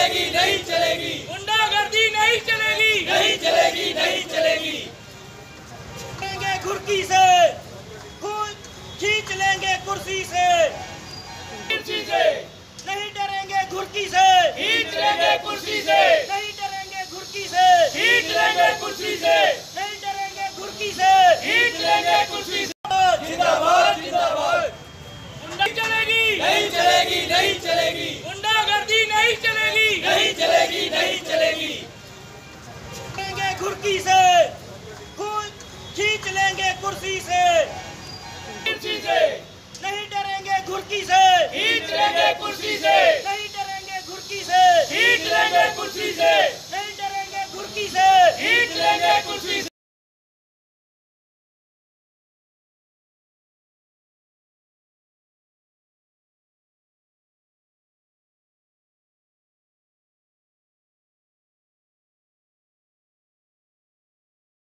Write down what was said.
चलेगी नहीं चलेगी। गुंडागर्दी नहीं चलेगी। नहीं चलेगी नहीं चलेगी। लेंगे कुर्की से खींच लेंगे कुर्सी से। कुर्सी से। नहीं डरेंगे घुर्की से। खींच लेंगे कुर्सी से। नहीं डरेंगे घुर्की से। खींच लेंगे कुर्सी से। नहीं डरेंगे घुर्की से। खींच लेंगे कुर्सी से। जिंदाबाद जिंदाबाद। नहीं चलेगी। नहीं चलेगी नहीं चलेगी। कुर्सी से। कुर्सी से। नहीं डरेंगे घुर्की से। खींच लेंगे कुर्सी से। नहीं डरेंगे घुर्की से। खींच लेंगे कुर्सी से।